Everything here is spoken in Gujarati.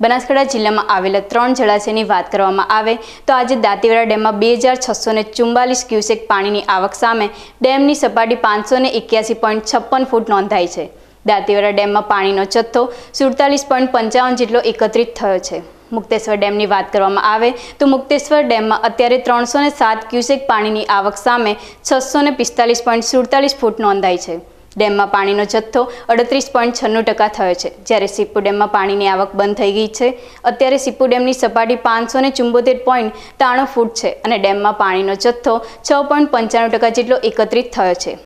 બનાસકાંઠા જિલ્લામાં આવેલા ત્રણ જળાશયની વાત કરવામાં આવે તો આજે દાંતીવાડા ડેમમાં બે હજાર છસો ને ચુમ્બાલીસ ક્યુસેક પાણીની આવક સામે ડેમની સપાટી પાંચસો ને એક્યાસી પોઈન્ટ છપ્પન ફૂટ નોંધાઈ છે. દાંતીવાડા ડેમમાં પાણીનો જથ્થો સુડતાલીસ પોઈન્ટ પંચાવન જેટલો એકત્રિત થયો છે. મુક્તેશ્વર ડેમની વાત કરવામાં આવે તો મુક્તેશ્વર ડેમમાં અત્યારે ત્રણસો ને સાત ક્યુસેક પાણીની આવક સામે છસો ને પિસ્તાલીસ પોઈન્ટ સુડતાલીસ ફૂટ નોંધાઈ છે. ડેમમાં પાણીનો જથ્થો અડત્રીસ પોઈન્ટ છન્નું ટકા થયો છે. જ્યારે સિપ્પુ ડેમમાં પાણીની આવક બંધ થઈ ગઈ છે. અત્યારે સિપ્પુ ડેમની સપાટી પાંચસો ને ચુંબોતેર પોઈન્ટ ત્રાણું ફૂટ છે અને ડેમમાં પાણીનો જથ્થો છ પોઈન્ટ પંચાણું ટકા જેટલો એકત્રિત થયો છે.